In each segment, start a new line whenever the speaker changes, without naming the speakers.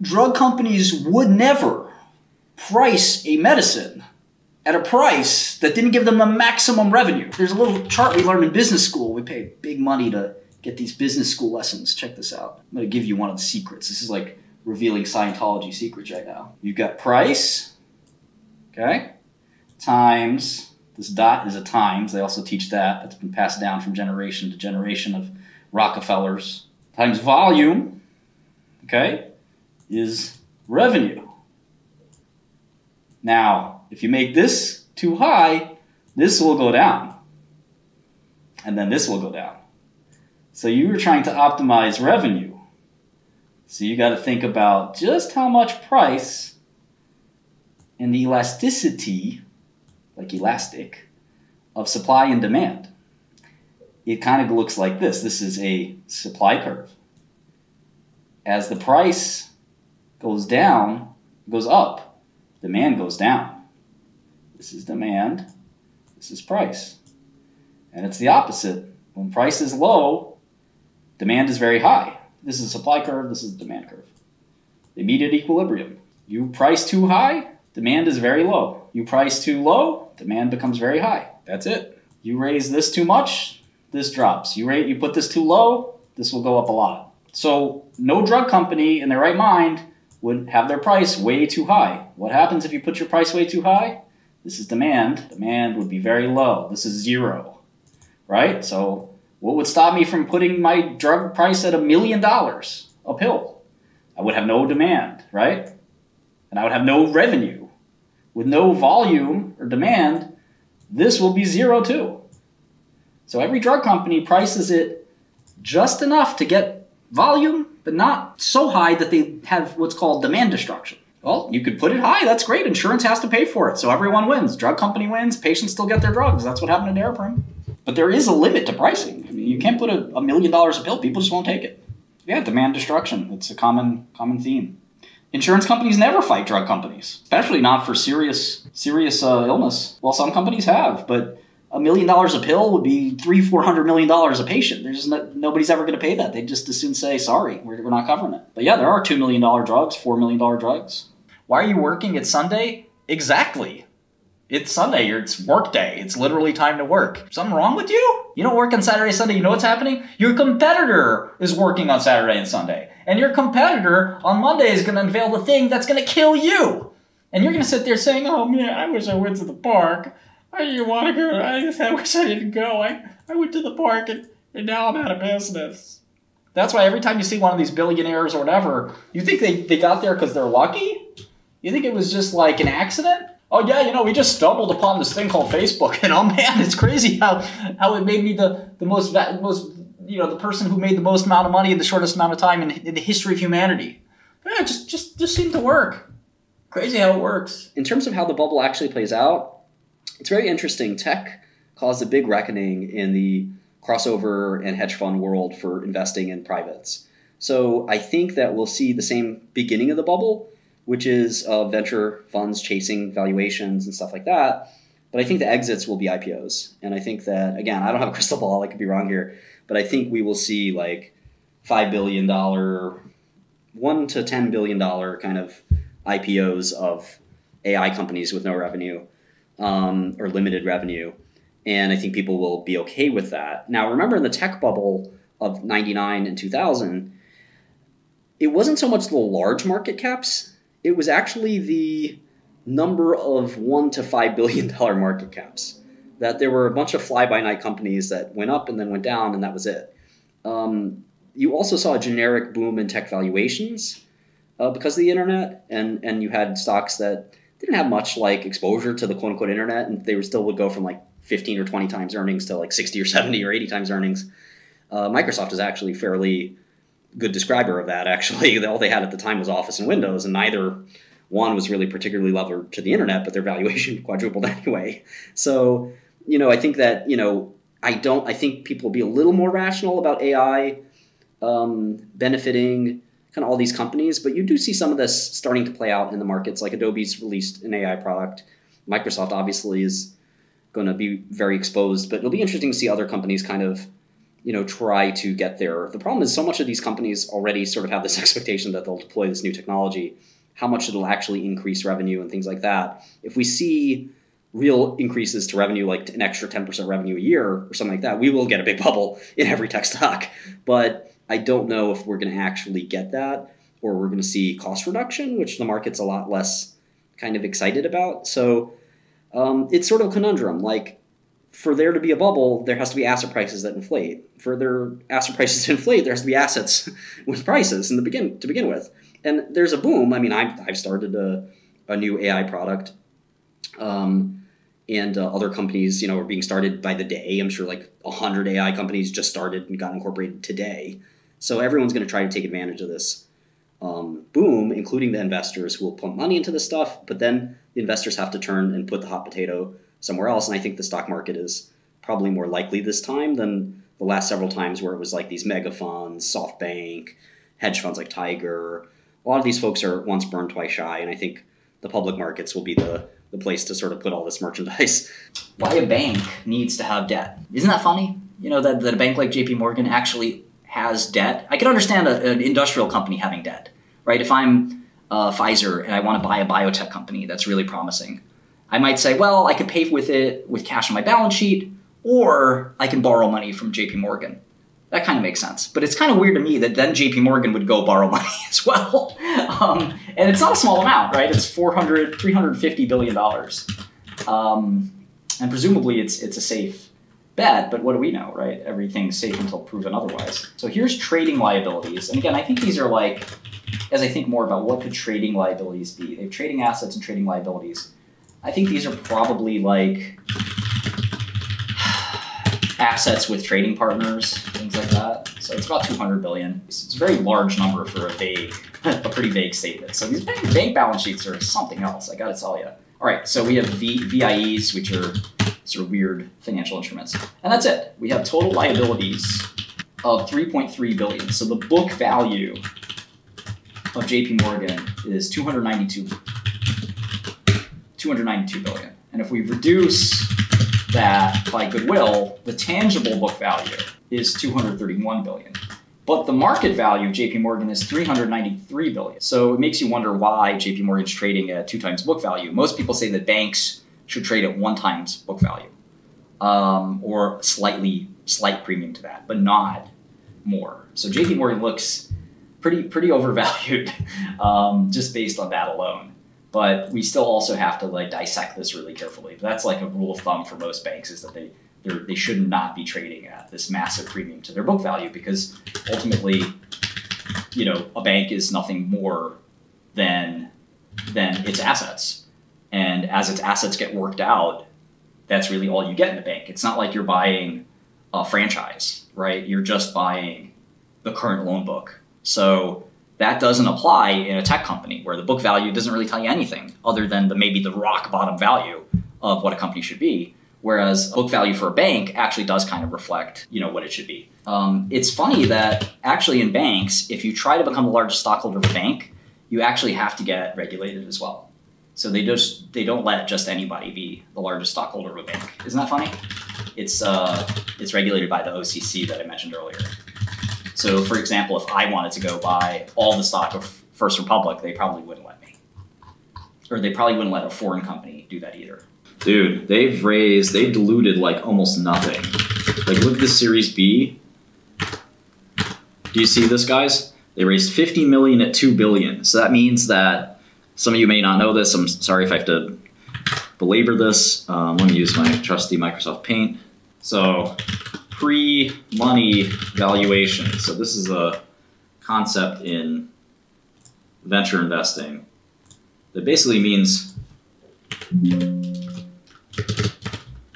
Drug companies would never price a medicine at a price that didn't give them the maximum revenue. There's a little chart we learned in business school. We pay big money to get these business school lessons. Check this out. I'm going to give you one of the secrets. This is like revealing Scientology secrets right now. You've got price, okay, times, this dot is a times. They also teach that. That's been passed down from generation to generation of Rockefellers. Times volume, okay, is revenue. Now, if you make this too high, this will go down. And then this will go down. So you were trying to optimize revenue. So you got to think about just how much price and the elasticity, like elastic, of supply and demand. It kind of looks like this. This is a supply curve. As the price goes down, goes up, demand goes down. This is demand, this is price. And it's the opposite. When price is low, demand is very high. This is a supply curve, this is a demand curve. They meet at equilibrium. You price too high, demand is very low. You price too low, demand becomes very high. That's it. You raise this too much, this drops. You rate you put this too low, this will go up a lot. So no drug company in their right mind would have their price way too high. What happens if you put your price way too high? This is demand. Demand would be very low. This is zero, right? So what would stop me from putting my drug price at a million dollars a pill? I would have no demand, right? And I would have no revenue. With no volume or demand, this will be zero too. So every drug company prices it just enough to get volume, but not so high that they have what's called demand destruction. Well, you could put it high. That's great. Insurance has to pay for it. So everyone wins. Drug company wins. Patients still get their drugs. That's what happened to Daraprim. But there is a limit to pricing. I mean, you can't put a, a million dollars a pill. People just won't take it. Yeah, demand destruction. It's a common common theme. Insurance companies never fight drug companies, especially not for serious serious uh, illness. Well, some companies have, but a million dollars a pill would be three, four hundred million dollars a patient. There's no, nobody's ever going to pay that. They just as soon say, sorry, we're, we're not covering it. But yeah, there are two million dollar drugs, four million dollar drugs. Why are you working at Sunday? Exactly. It's Sunday. It's work day. It's literally time to work. Something wrong with you? You don't work on Saturday, Sunday. You know what's happening? Your competitor is working on Saturday and Sunday. And your competitor on Monday is going to unveil the thing that's going to kill you. And you're going to sit there saying, oh man, I wish I went to the park. I didn't want to go. I, I wish I didn't go. I, I went to the park and, and now I'm out of business. That's why every time you see one of these billionaires or whatever, you think they, they got there because they're lucky? You think it was just like an accident? Oh yeah, you know, we just stumbled upon this thing called Facebook, and oh man, it's crazy how how it made me the the most most you know the person who made the most amount of money in the shortest amount of time in, in the history of humanity. Yeah, just just just seemed to work. Crazy how it works.
In terms of how the bubble actually plays out, it's very interesting. Tech caused a big reckoning in the crossover and hedge fund world for investing in privates. So I think that we'll see the same beginning of the bubble which is uh, venture funds chasing valuations and stuff like that. But I think the exits will be IPOs. And I think that, again, I don't have a crystal ball, I could be wrong here, but I think we will see like $5 billion, 1 to $10 billion kind of IPOs of AI companies with no revenue um, or limited revenue. And I think people will be okay with that. Now, remember in the tech bubble of 99 and 2000, it wasn't so much the large market caps it was actually the number of one to five billion dollar market caps. That there were a bunch of fly by night companies that went up and then went down, and that was it. Um, you also saw a generic boom in tech valuations uh, because of the internet, and and you had stocks that didn't have much like exposure to the quote unquote internet, and they still would go from like 15 or 20 times earnings to like 60 or 70 or 80 times earnings. Uh, Microsoft is actually fairly good describer of that. Actually, all they had at the time was Office and Windows, and neither one was really particularly levered to the internet, but their valuation quadrupled anyway. So, you know, I think that you know, I don't. I think people will be a little more rational about AI um, benefiting kind of all these companies, but you do see some of this starting to play out in the markets. Like Adobe's released an AI product. Microsoft obviously is going to be very exposed, but it'll be interesting to see other companies kind of you know, try to get there. The problem is so much of these companies already sort of have this expectation that they'll deploy this new technology, how much it'll actually increase revenue and things like that. If we see real increases to revenue, like an extra 10% revenue a year or something like that, we will get a big bubble in every tech stock. But I don't know if we're going to actually get that or we're going to see cost reduction, which the market's a lot less kind of excited about. So um, it's sort of a conundrum. Like, for there to be a bubble, there has to be asset prices that inflate. For their asset prices to inflate, there has to be assets with prices in the begin to begin with. And there's a boom. I mean, I've, I've started a, a new AI product. Um, and uh, other companies, you know, are being started by the day. I'm sure like 100 AI companies just started and got incorporated today. So everyone's going to try to take advantage of this um, boom, including the investors who will pump money into this stuff. But then the investors have to turn and put the hot potato somewhere else. And I think the stock market is probably more likely this time than the last several times where it was like these mega funds, SoftBank, hedge funds like Tiger. A lot of these folks are once burned, twice shy. And I think the public markets will be the the place to sort of put all this merchandise.
Why a bank needs to have debt? Isn't that funny? You know that, that a bank like J.P. Morgan actually has debt. I can understand a, an industrial company having debt, right? If I'm uh, Pfizer and I want to buy a biotech company that's really promising, I might say, well, I could pay with it with cash on my balance sheet, or I can borrow money from J.P. Morgan. That kind of makes sense. But it's kind of weird to me that then JP Morgan would go borrow money as well. Um, and it's not a small amount, right? It's 400, 350 billion dollars. Um, and presumably it's it's a safe bet, but what do we know, right? Everything's safe until proven otherwise. So here's trading liabilities. And again, I think these are like as I think more about what could trading liabilities be. They have trading assets and trading liabilities. I think these are probably like assets with trading partners, things like that. So it's about 200 billion. It's a very large number for a vague, a pretty vague statement. So these bank, bank balance sheets are something else. I got to tell you. All right, so we have v, VIEs, which are sort of weird financial instruments, and that's it. We have total liabilities of 3.3 billion. So the book value of JP Morgan is 292 292 billion. And if we reduce that by goodwill, the tangible book value is 231 billion. But the market value of JP Morgan is 393 billion. So it makes you wonder why JP Morgan's trading at two times book value. Most people say that banks should trade at one times book value. Um, or slightly slight premium to that, but not more. So JP Morgan looks pretty pretty overvalued um, just based on that alone but we still also have to like dissect this really carefully. But That's like a rule of thumb for most banks is that they they should not be trading at this massive premium to their book value because ultimately, you know, a bank is nothing more than than its assets, and as its assets get worked out, that's really all you get in a bank. It's not like you're buying a franchise, right? You're just buying the current loan book. So that doesn't apply in a tech company where the book value doesn't really tell you anything other than the maybe the rock bottom value of what a company should be. Whereas book value for a bank actually does kind of reflect, you know, what it should be. Um, it's funny that actually in banks, if you try to become the largest stockholder of a bank, you actually have to get regulated as well. So they just they don't let just anybody be the largest stockholder of a bank. Isn't that funny? It's uh, it's regulated by the OCC that I mentioned earlier. So, for example, if I wanted to go buy all the stock of First Republic, they probably wouldn't let me. Or they probably wouldn't let a foreign company do that either.
Dude, they've raised, they've diluted like almost nothing. Like, look at the Series B. Do you see this, guys? They raised 50 million at 2 billion. So that means that some of you may not know this. I'm sorry if I have to belabor this. Um, let me use my trusty Microsoft Paint. So pre-money valuation. So this is a concept in venture investing that basically means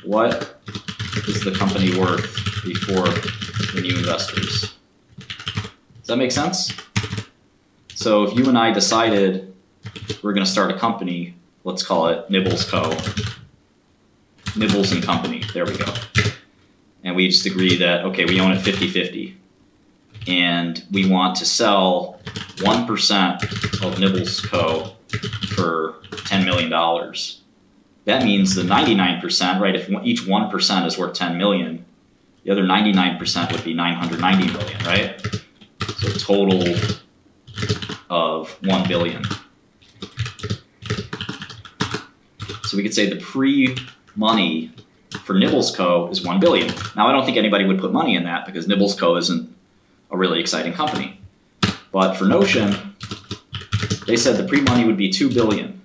what is the company worth before the new investors? Does that make sense? So if you and I decided we're going to start a company, let's call it Nibbles Co. Nibbles and Company. There we go and we just agree that okay we own it 50-50 and we want to sell 1% of nibbles co for $10 million that means the 99% right if each 1% is worth 10 million
The other 99% would be 990 million, right? So total of 1 billion. So we could say the pre-money for Nibbles Co. is 1 billion. Now I don't think anybody would put money in that because Nibbles Co. isn't a really exciting company. But for Notion, they said the pre-money would be 2 billion.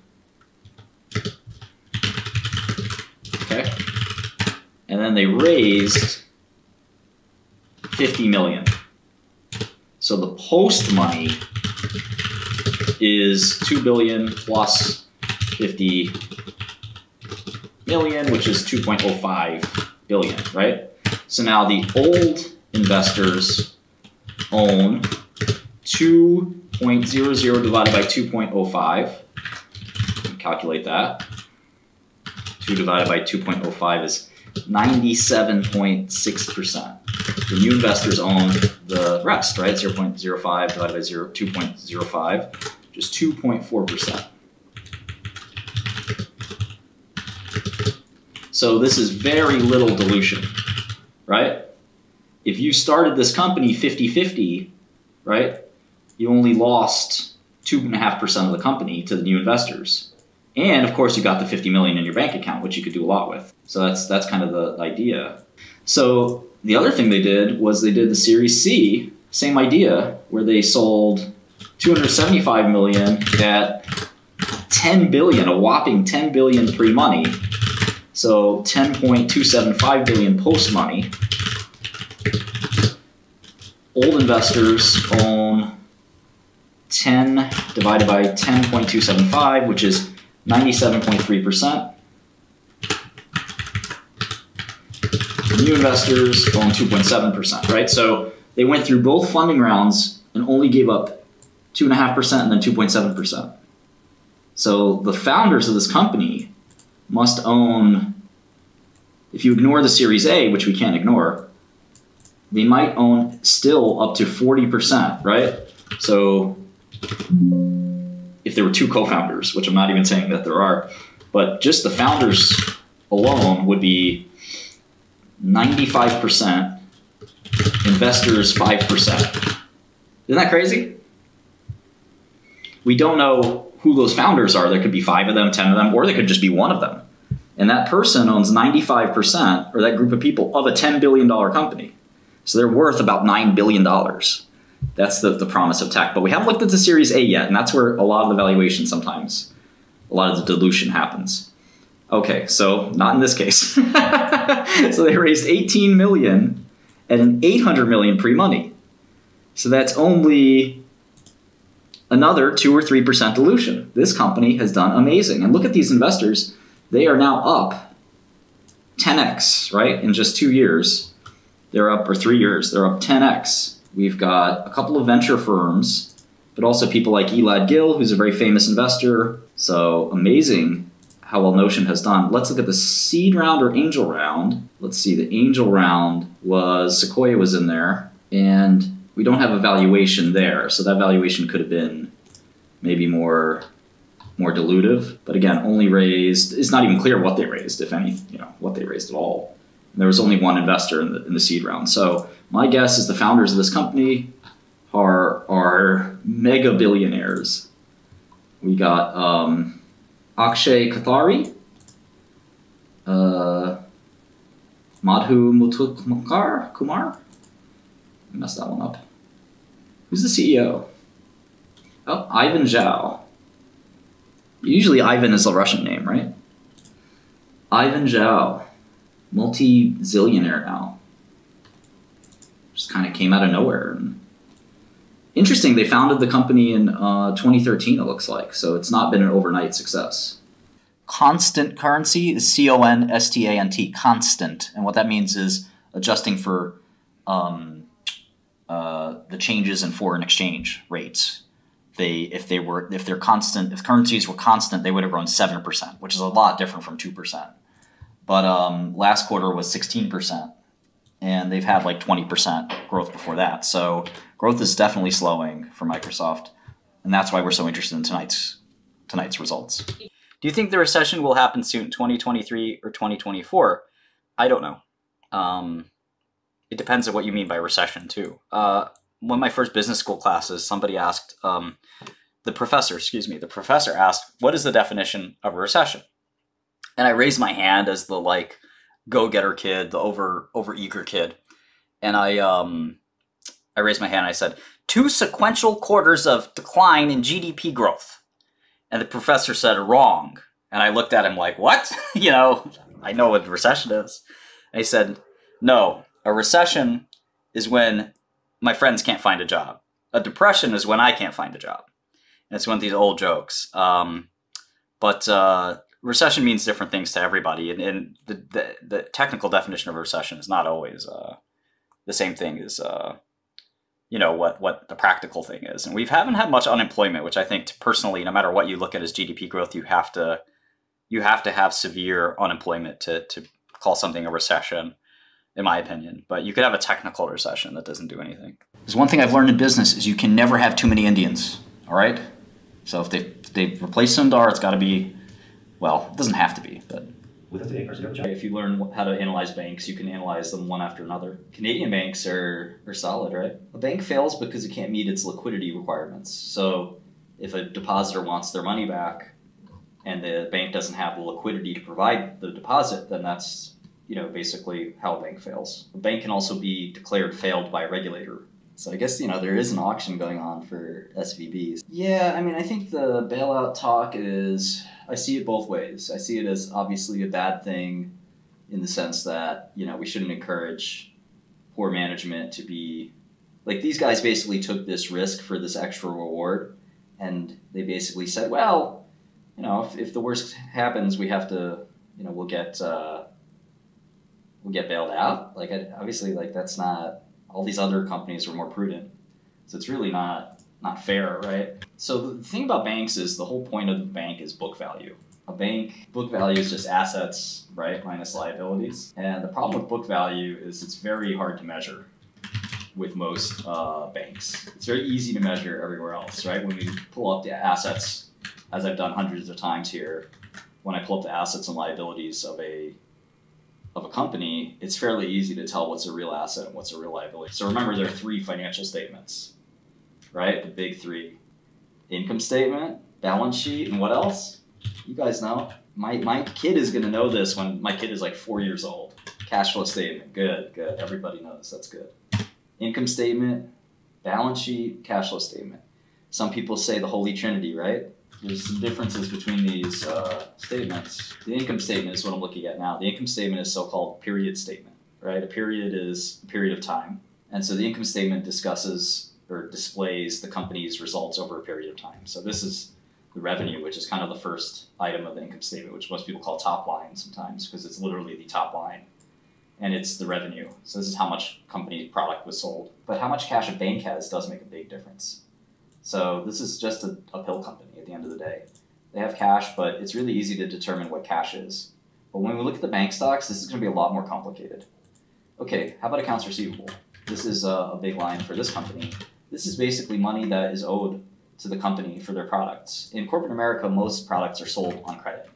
Okay? And then they raised 50 million. So the post money is 2 billion plus 50 million, which is 2.05 billion, right? So now the old investors own 2.00 divided by 2.05. Calculate that. 2 divided by 2.05 is 97.6%. The new investors own the rest, right? 0.05 divided by 0, 2.05, just 2.4%. So this is very little dilution, right? If you started this company 50 50, right, you only lost 2.5% of the company to the new investors. And of course, you got the 50 million in your bank account, which you could do a lot with. So that's that's kind of the idea. So the other thing they did was they did the Series C, same idea, where they sold 275 million at 10 billion, a whopping 10 billion pre-money. So 10.275 billion post money. Old investors own 10 divided by 10.275, which is 97.3%. New investors own 2.7%, right? So they went through both funding rounds and only gave up 2.5% and then 2.7%. So the founders of this company must own, if you ignore the Series A, which we can't ignore, they might own still up to 40%, right? So if there were two co-founders, which I'm not even saying that there are, but just the founders alone would be 95%, investors 5%. Isn't that crazy? We don't know who those founders are. There could be five of them, 10 of them, or there could just be one of them. And that person owns 95%, or that group of people, of a $10 billion company. So they're worth about $9 billion. That's the, the promise of tech. But we haven't looked at the Series A yet, and that's where a lot of the valuation sometimes, a lot of the dilution happens. Okay, so not in this case. so they raised 18 million at an 800 million pre-money. So that's only another 2 or 3% dilution. This company has done amazing. And look at these investors. They are now up 10x, right? In just 2 years. They're up or 3 years. They're up 10x. We've got a couple of venture firms, but also people like Elad Gil, who's a very famous investor. So amazing how well Notion has done. Let's look at the seed round or angel round. Let's see, the angel round was Sequoia was in there, and we don't have a valuation there. So that valuation could have been maybe more more dilutive. But again, only raised. It's not even clear what they raised, if any, you know, what they raised at all. And there was only one investor in the in the seed round. So my guess is the founders of this company are are mega billionaires. We got um, Akshay Kothari, uh, Madhu Muthukumar Kumar. I messed that one up. Who's the CEO? Oh, Ivan Zhao. Usually Ivan is a Russian name, right? Ivan Zhao, multi zillionaire now. Just kind of came out of nowhere. Interesting, they founded the company in uh, 2013, it looks like, so it's not been an overnight success. Constant currency is C O N S T A N T, constant. And what that means is adjusting for um, uh, the changes in foreign exchange rates. They, if they were, if they're constant, if currencies were constant, they would have grown seven percent, which is a lot different from two percent. But um, last quarter was sixteen percent, and they've had like twenty percent growth before that. So growth is definitely slowing for Microsoft, and that's why we're so interested in tonight's tonight's results. Do you think the recession will happen soon, 2023 or 2024? I don't know. Um,
it depends on what you mean by recession too. Uh, one of my first business school classes, somebody asked um, the professor, excuse me, the professor asked, "What is the definition of a recession?" And I raised my hand as the like go-getter kid, the over over eager kid, and I um I raised my hand. And I said, two sequential quarters of decline in GDP growth. And the professor said, wrong. And I looked at him like, what? you know, I know what recession is. And he said, no, a recession is when my friends can't find a job. A depression is when I can't find a job. And it's one of these old jokes. Um, but uh, recession means different things to everybody. And, and the, the, the, technical definition of recession is not always uh, the same thing as uh, you know what what the practical thing is and we haven't had much unemployment which i think personally no matter what you look at as gdp growth you have to you have to have severe unemployment to to call something a recession in my opinion but you could have a technical recession that doesn't do anything
there's one thing i've learned in business is you can never have too many indians all right so if they if they replace sundar it's got to be well it doesn't have to be but
if you learn how to analyze banks, you can analyze them one after another. Canadian banks are, are solid, right? A bank fails because it can't meet its liquidity requirements. So if a depositor wants their money back and the bank doesn't have the liquidity to provide the deposit, then that's you know basically how a bank fails. A bank can also be declared failed by a regulator. So I guess you know there is an auction going on for SVBs. Yeah, I mean I think the bailout talk is I see it both ways. I see it as obviously a bad thing in the sense that, you know, we shouldn't encourage poor management to be like these guys basically took this risk for this extra reward and they basically said, well, you know, if, if the worst happens, we have to, you know, we'll get, uh, get bailed out. Like, obviously, like that's not, all these other companies were more prudent. So it's really not not fair, right? So the thing about banks is the whole point of the bank is book value. A bank book value is just assets, right, minus liabilities. And the problem with book value is it's very hard to measure with most uh, banks. It's very easy to measure everywhere else, right? When we pull up the assets, as I've done hundreds of times here, when I pull up the assets and liabilities of a of a company, it's fairly easy to tell what's a real asset and what's a real liability. So remember, there are three financial statements right? The big three income statement, balance sheet, and what else? You guys know. My, my kid is going to know this when my kid is like four years old. Cash flow statement. Good, good. Everybody knows. That's good. Income statement, balance sheet, cash flow statement. Some people say the Holy Trinity, right? There's some differences between these uh, statements. The income statement is what I'm looking at now. The income statement is so called period statement, right? A period is a period of time. And so the income statement discusses or displays the company's results over a period of time. So this is the revenue, which is kind of the first item of the income statement, which most people call top line sometimes because it's literally the top line. And it's the revenue. So this is how much company product was sold. But how much cash a bank has does make a big difference. So this is just a, a pill company at the end of the day. They have cash, but it's really easy to determine what cash is. But when we look at the bank stocks, this is going to be a lot more complicated. Okay, how about accounts receivable? This is a, big line for this company. This is basically money that is owed to the company for their products. In corporate America, most products are sold on credit.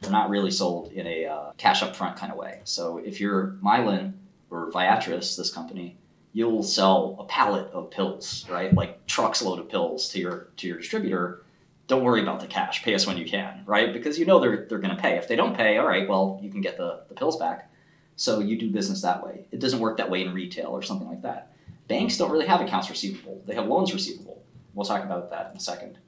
They're not really sold in a uh, cash up front kind of way. So if you're Mylan or Viatris, this company, you'll sell a pallet of pills, right? Like trucks load of pills to your to your distributor. Don't worry about the cash. Pay us when you can, right? Because you know they're they're going to pay. If they don't pay, all right, well you can get the, the pills back. So you do business that way. It doesn't work that way in retail or something like that. Banks don't really have accounts receivable. They have loans receivable. We'll talk about that in a second.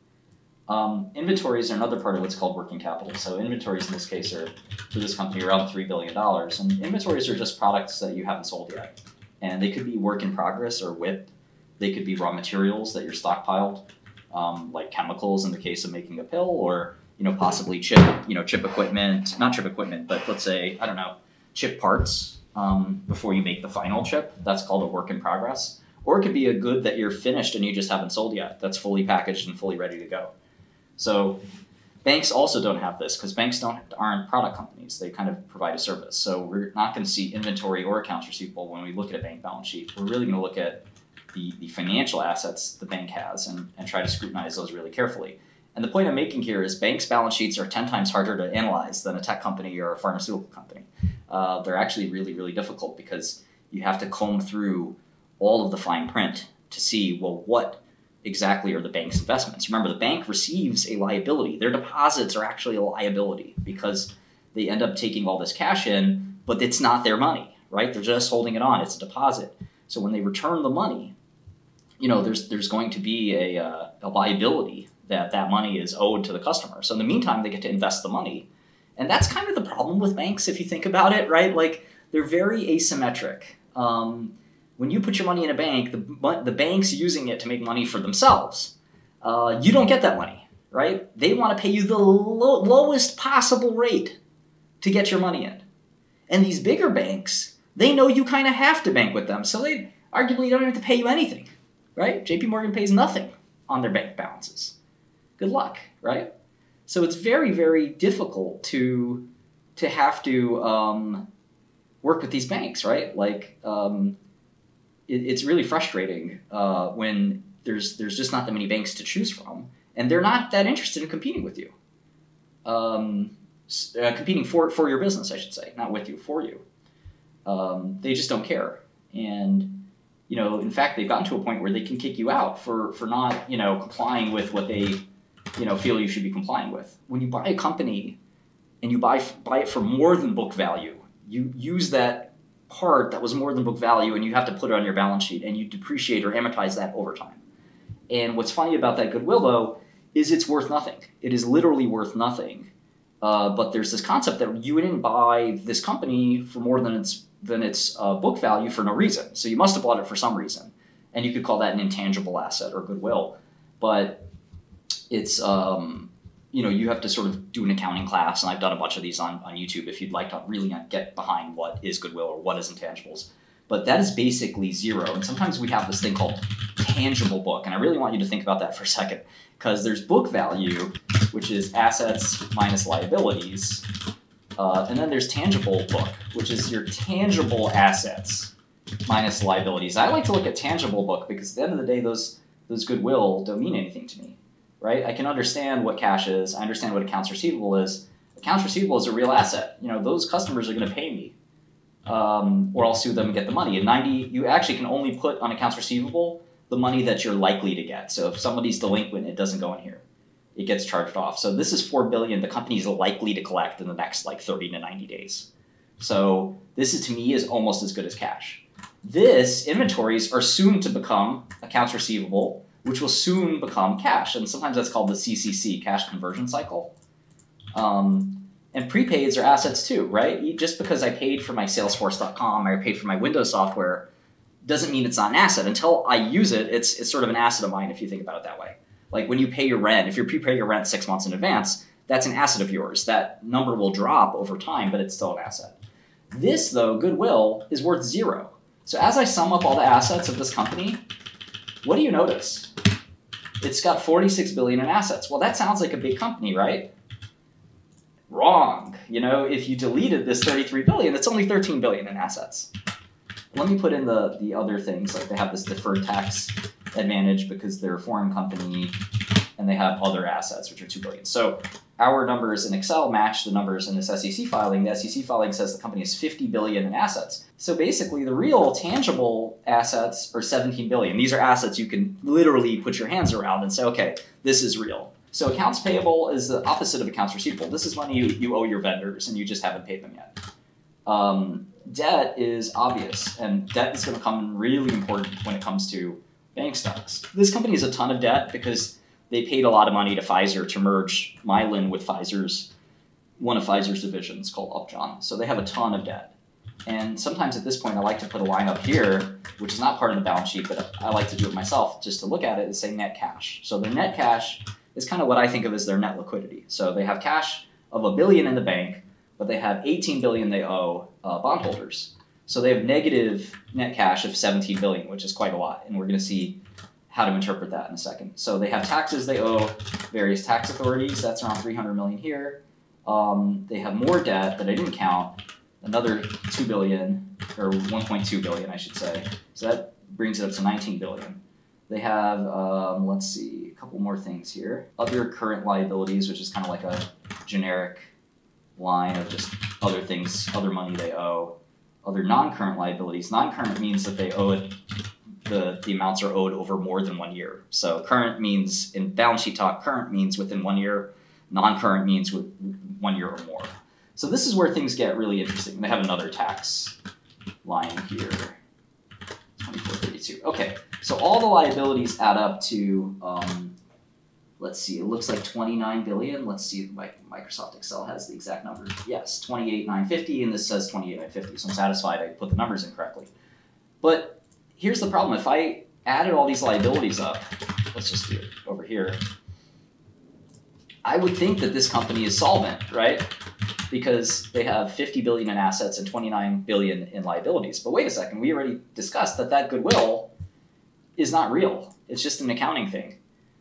Um, inventories are another part of what's called working capital. So inventories in this case are for this company around three billion dollars, and inventories are just products that you haven't sold yet, and they could be work in progress or WIP. They could be raw materials that you're stockpiled, um, like chemicals in the case of making a pill, or you know possibly chip, you know chip equipment, not chip equipment, but let's say I don't know, chip parts um, before you make the final chip. That's called a work in progress. Or it could be a good that you're finished and you just haven't sold yet. That's fully packaged and fully ready to go. So banks also don't have this because banks don't aren't product companies. They kind of provide a service. So we're not going to see inventory or accounts receivable when we look at a bank balance sheet. We're really going to look at the, the financial assets the bank has and, and try to scrutinize those really carefully. And the point I'm making here is banks' balance sheets are 10 times harder to analyze than a tech company or a pharmaceutical company uh, they're actually really, really difficult because
you have to comb through all of the fine print to see well what exactly are the bank's investments. Remember, the bank receives a liability. Their deposits are actually a liability because they end up taking all this cash in, but it's not their money, right? They're just holding it on. It's a deposit. So when they return the money, you know, there's there's going to be a, uh, a liability that that money is owed to the customer. So in the meantime, they get to invest the money, and that's kind of the problem with banks if you think about it, right? Like they're very asymmetric. Um, when you put your money in a bank, the, the bank's using it to make money for themselves. Uh, you don't get that money, right? They want to pay you the lo- lowest possible rate to get your money in. And these bigger banks, they know you kind of have to bank with them, so they arguably don't even have to pay you anything, right? JP Morgan pays nothing on their bank balances. Good luck, right? So it's very, very difficult to to have to um, work with these banks, right? Like um, it, it's really frustrating uh, when there's there's just not that many banks to choose from, and they're not that interested in competing with you. Um, uh, competing for for your business, I should say, not with you, for you. Um, they just don't care, and you know, in fact, they've gotten to a point where they can kick you out for for not you know complying with what they you know feel you should be complying with. When you buy a company and you buy buy it for more than book value, you use that part that was more than book value and you have to put it on your balance sheet and you depreciate or amortize that over time. And what's funny about that goodwill though is it's worth nothing. It is literally worth nothing. Uh, but there's this concept that you didn't buy this company for more than its than its uh, book value for no reason. So you must have bought it for some reason, and you could call that an intangible asset or goodwill. But it's um, you know you have to sort of do an accounting class. And i've done a bunch of these on, on youtube if you'd like to really get behind what is goodwill or what is intangibles. But that is basically zero. And sometimes we have this thing called tangible book. And i really want you to think about that for a second. Because there's book value which is assets minus liabilities uh, and then there's tangible book which is your tangible assets minus liabilities i like to look at tangible book because at the end of the day those those goodwill don't mean anything to me right? I can understand what cash is. I understand what accounts receivable is. Accounts receivable is a real asset. You know, those customers are going to pay me, um, or I'll sue them and get the money. And ninety, you actually can only put on accounts receivable the money that you're likely to get. So if somebody's delinquent, it doesn't go in here; it gets charged off. So this is four billion. The company is likely to collect in the next like thirty to ninety days. So this is to me is almost as good as cash. This inventories are soon to become accounts receivable which will soon become cash. And sometimes that's called the CCC, cash conversion cycle. Um, and prepaids are assets too, right? Just because I paid for my Salesforce.com or I paid for my Windows software doesn't mean it's not an asset. Until I use it, it's, it's sort of an asset of mine if you think about it that way. Like when you pay your rent, if you prepay your rent six months in advance, that's an asset of yours. That number will drop over time, but it's still an asset. This, though, goodwill, is worth zero. So as I sum up all the assets of this company, what do you notice? It's got 46 billion in assets. Well, that sounds like a big company, right? Wrong. You know, if you deleted this 33 billion, it's only 13 billion in assets. Let me put in the the other things like they have this deferred tax advantage because they're a foreign company and they have other assets which are 2 billion. So our numbers in Excel match the numbers in this SEC filing. The SEC filing says the company has 50 billion in assets. So basically, the real tangible assets are 17 billion. These are assets you can literally put your hands around and say, okay, this is real. So accounts payable is the opposite of accounts receivable. This is money you, you owe your vendors and you just haven't paid them yet. Um, debt is obvious, and debt is going to come really important when it comes to bank stocks. This company has a ton of debt because they paid a lot of money to Pfizer to merge Mylan with Pfizer's one of Pfizer's divisions called Upjohn. So they have a ton of debt. And sometimes at this point, I like to put a line up here, which is not part of the balance sheet, but I like to do it myself just to look at it and say net cash. So their net cash is kind of what I think of as their net liquidity. So they have cash of a billion in the bank, but they have 18 billion they owe uh, bondholders. So they have negative net cash of 17 billion, which is quite a lot. And we're going to see how to interpret that in a second. So they have taxes they owe various tax authorities. That's around 300 million here. Um, they have more debt that I didn't count, another 2 billion or 1.2 billion, I should say. So that brings it up to 19 billion. They have, um, let's see, a couple more things here. Other current liabilities, which is kind of like a generic line of just other things, other money they owe. Other non-current liabilities. Non-current means that they owe it the, the amounts are owed over more than one year. So current means in balance sheet talk, current means within one year, non-current means with one year or more. So this is where things get really interesting. They have another tax line here. 2432. Okay, so all the liabilities add up to um, let's see, it looks like 29 billion. Let's see if Microsoft Excel has the exact number. Yes, 28,950, and this says 28,950. So I'm satisfied I put the numbers in correctly. But here's the problem. If I added all these liabilities up, let's just do it over here. I would think that this company is solvent, right? Because they have 50 billion in assets and 29 billion in liabilities. But wait a second, we already discussed that that goodwill is not real. It's just an accounting thing.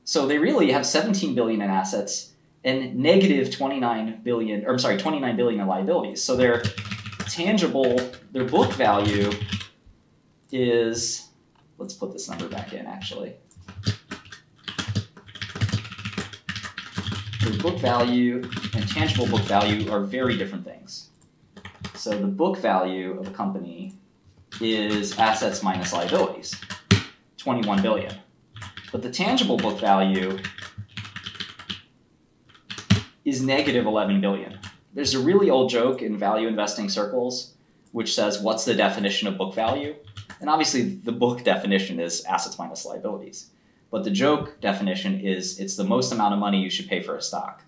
So they really have 17 billion in assets and negative 29 billion, or I'm sorry, 29 billion in liabilities. So their tangible, their book value is, let's put this number back in actually. The book value and tangible book value are very different things. So the book value of a company is assets minus liabilities, 21 billion. But the tangible book value is negative 11 billion. There's a really old joke in value investing circles which says, What's the definition of book value? And obviously, the book definition is assets minus liabilities. But the joke definition is it's the most amount of money you should pay for a stock.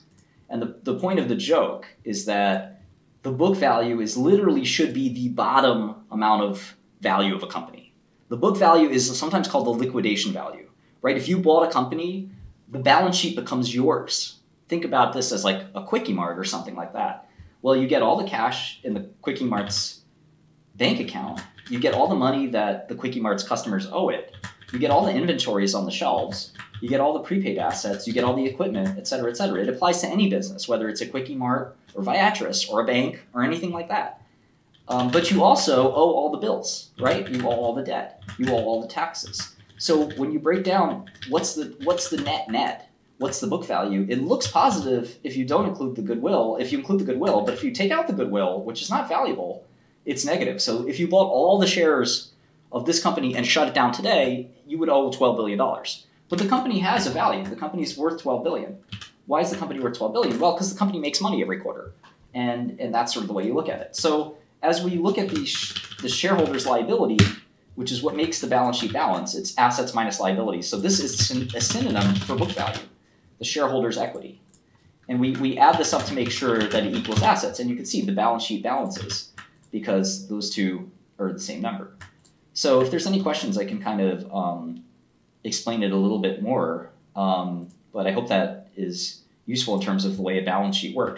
And the, the point of the joke is that the book value is literally should be the bottom amount of value of a company. The book value is sometimes called the liquidation value, right? If you bought a company, the balance sheet becomes yours. Think about this as like a Quickie Mart or something like that. Well, you get all the cash in the Quickie Mart's bank account, you get all the money that the Quickie Mart's customers owe it. You get all the inventories on the shelves. You get all the prepaid assets. You get all the equipment, et cetera, et cetera. It applies to any business, whether it's a Quickie Mart or Viatris or a bank or anything like that. Um, but you also owe all the bills, right? You owe all the debt. You owe all the taxes. So when you break down what's the what's the net net, what's the book value, it looks positive if you don't include the goodwill. If you include the goodwill, but if you take out the goodwill, which is not valuable, it's negative. So if you bought all the shares of this company and shut it down today, you would owe $12 billion. But the company has a value. The company is worth 12 billion. Why is the company worth 12 billion? Well, because the company makes money every quarter. And, and that's sort of the way you look at it. So as we look at the, sh- the shareholders' liability, which is what makes the balance sheet balance, it's assets minus liabilities. So this is a synonym for book value, the shareholders' equity. And we, we add this up to make sure that it equals assets. And you can see the balance sheet balances because those two are the same number. So if there's any questions, I can kind of um, explain it a little bit more. Um, but I hope that is useful in terms of the way a balance sheet works.